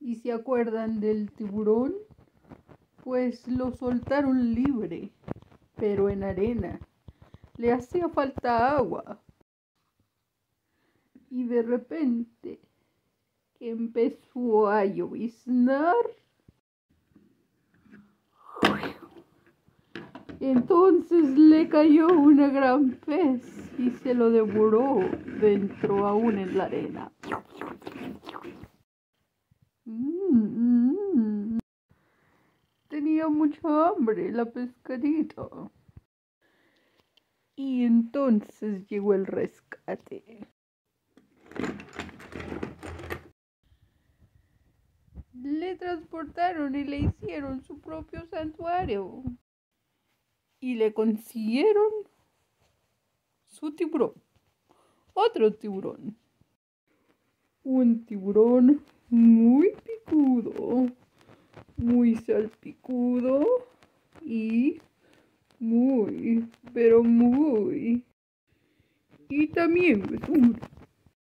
¿Y se acuerdan del tiburón? Pues lo soltaron libre, pero en arena. Le hacía falta agua. Y de repente empezó a lloviznar. Entonces le cayó una gran pez y se lo devoró dentro aún en la arena. Mm, Tenía mucha hambre la pescadita. Y entonces llegó el rescate. Le transportaron y le hicieron su propio santuario. Y le consiguieron su tiburón. Otro tiburón. Un tiburón muy picudo, muy salpicudo y muy, pero muy. Y también